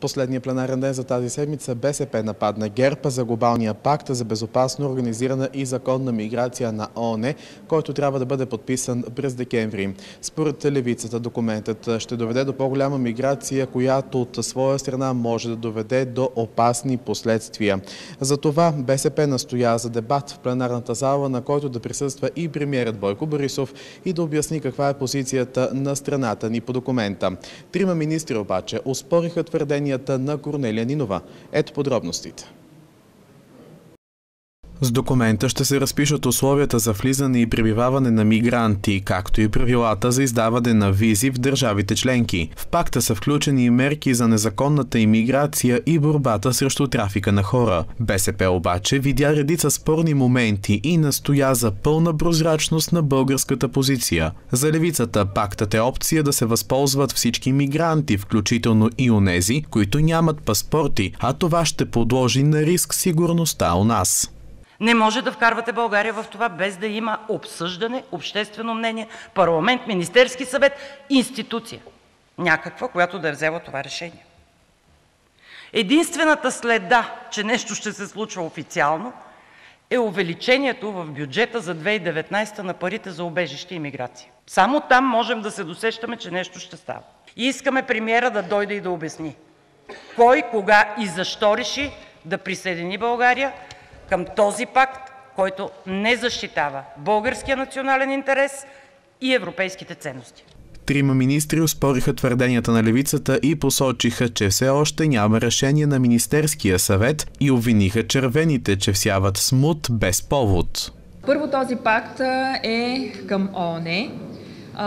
последния пленарен ден за тази седмица БСП нападна ГЕРБ за глобалния пакт за безопасно, организирана и законна миграция на ООН, който трябва да бъде подписан през декември. Според левицата документът ще доведе до по-голяма миграция, която от своя страна може да доведе до опасни последствия. Затова БСП настоя за дебат в пленарната зала, на който да присъства и премиерът Бойко Борисов и да обясни каква е позицията на страната ни по документа. Трима министри обаче успориха твърденията на Корнелия Нинова. Ето подробностите. С документа ще се разпишат условията за влизане и пребиваване на мигранти, както и правилата за издаване на визи в държавите членки. В пакта са включени и мерки за незаконната иммиграция и борбата срещу трафика на хора. БСП обаче видя редица спорни моменти и настоя за пълна прозрачност на българската позиция. За левицата пактът е опция да се възползват всички мигранти, включително и онези, които нямат паспорти, а това ще подложи на риск сигурността у нас. Не може да вкарвате България в това, без да има обсъждане, обществено мнение, парламент, Министерски съвет, институция някаква, която да е взела това решение. Единствената следа, че нещо ще се случва официално, е увеличението в бюджета за 2019 на парите за убежище и миграция. Само там можем да се досещаме, че нещо ще става. И искаме премиера да дойде и да обясни кой, кога и защо реши да присъедини България към този пакт, който не защитава българския национален интерес и европейските ценности. Трима министри успориха твърденията на левицата и посочиха, че все още няма решение на Министерския съвет и обвиниха червените, че всяват смут без повод. Първо този пакт е към ООН.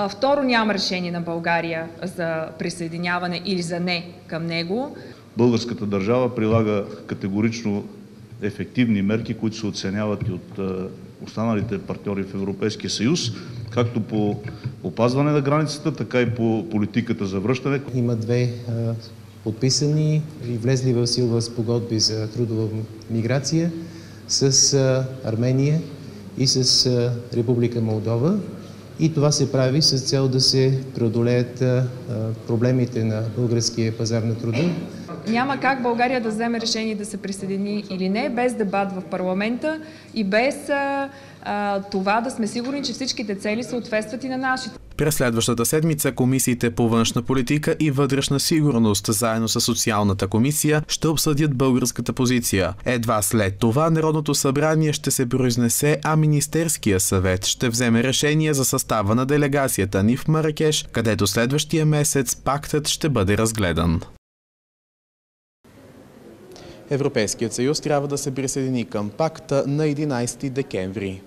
Второ, няма решение на България за присъединяване или за не към него. Българската държава прилага категорично ефективни мерки, които се оценяват и от останалите партньори в Европейския съюз, както по опазване на границата, така и по политиката за връщане. Има две подписани и влезли в сила спогодби за трудова миграция с Армения и с Република Молдова. И това се прави с цел да се преодолеят проблемите на българския пазар на труда. Няма как България да вземе решение да се присъедини или не, без дебат в парламента и без а, а, това да сме сигурни, че всичките цели съответстват и на нашите. През следващата седмица комисиите по външна политика и вътрешна сигурност, заедно с социалната комисия, ще обсъдят българската позиция. Едва след това Народното събрание ще се произнесе, а Министерския съвет ще вземе решение за състава на делегацията ни в Маракеш, където следващия месец пактът ще бъде разгледан. Европейският съюз трябва да се присъедини към пакта на 11 декември.